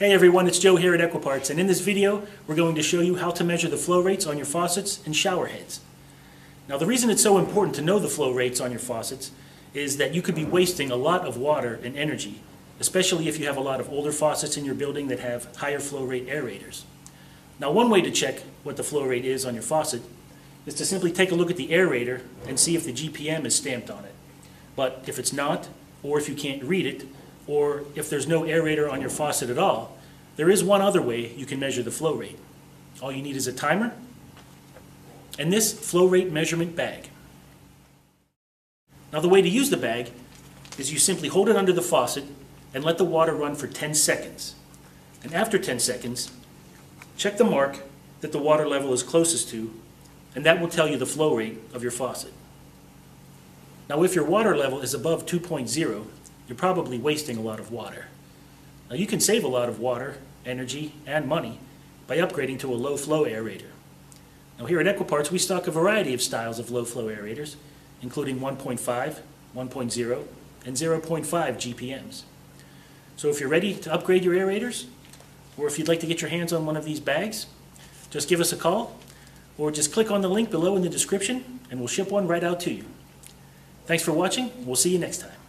Hey everyone, it's Joe here at Equiparts, and in this video, we're going to show you how to measure the flow rates on your faucets and shower heads. Now the reason it's so important to know the flow rates on your faucets is that you could be wasting a lot of water and energy, especially if you have a lot of older faucets in your building that have higher flow rate aerators. Now one way to check what the flow rate is on your faucet is to simply take a look at the aerator and see if the GPM is stamped on it. But if it's not, or if you can't read it, or if there's no aerator on your faucet at all, there is one other way you can measure the flow rate. All you need is a timer and this flow rate measurement bag. Now the way to use the bag is you simply hold it under the faucet and let the water run for 10 seconds. And after 10 seconds, check the mark that the water level is closest to, and that will tell you the flow rate of your faucet. Now if your water level is above 2.0, you're probably wasting a lot of water. Now you can save a lot of water, energy, and money by upgrading to a low flow aerator. Now here at Equiparts we stock a variety of styles of low flow aerators, including 1.5, 1.0, and 0.5 GPMs. So if you're ready to upgrade your aerators, or if you'd like to get your hands on one of these bags, just give us a call, or just click on the link below in the description, and we'll ship one right out to you. Thanks for watching. We'll see you next time.